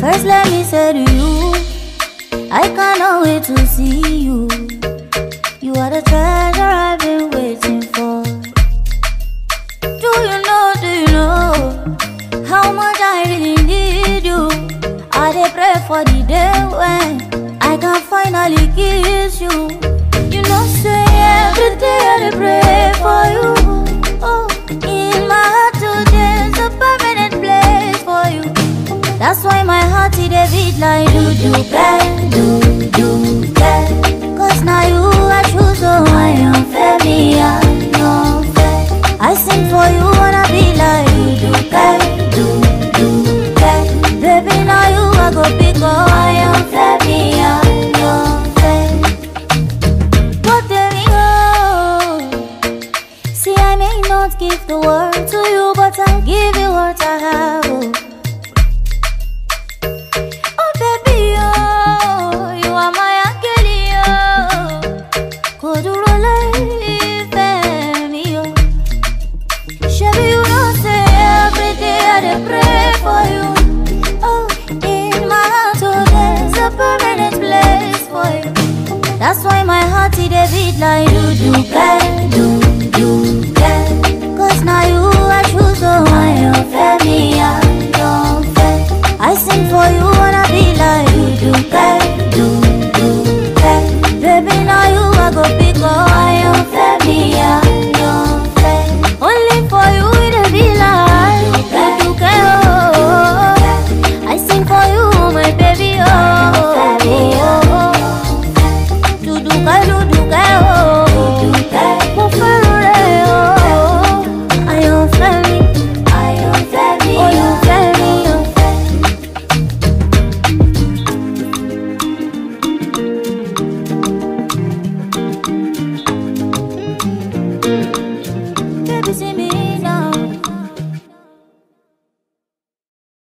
Just let me say to you, I cannot wait to see you. You are the treasure I've been waiting for. Do you know, do you know how much I really need you? I pray for the day when I can finally kiss. You give the world to you, but I'll give you what I have. That's why my heart is a beat like do do do do do. to me.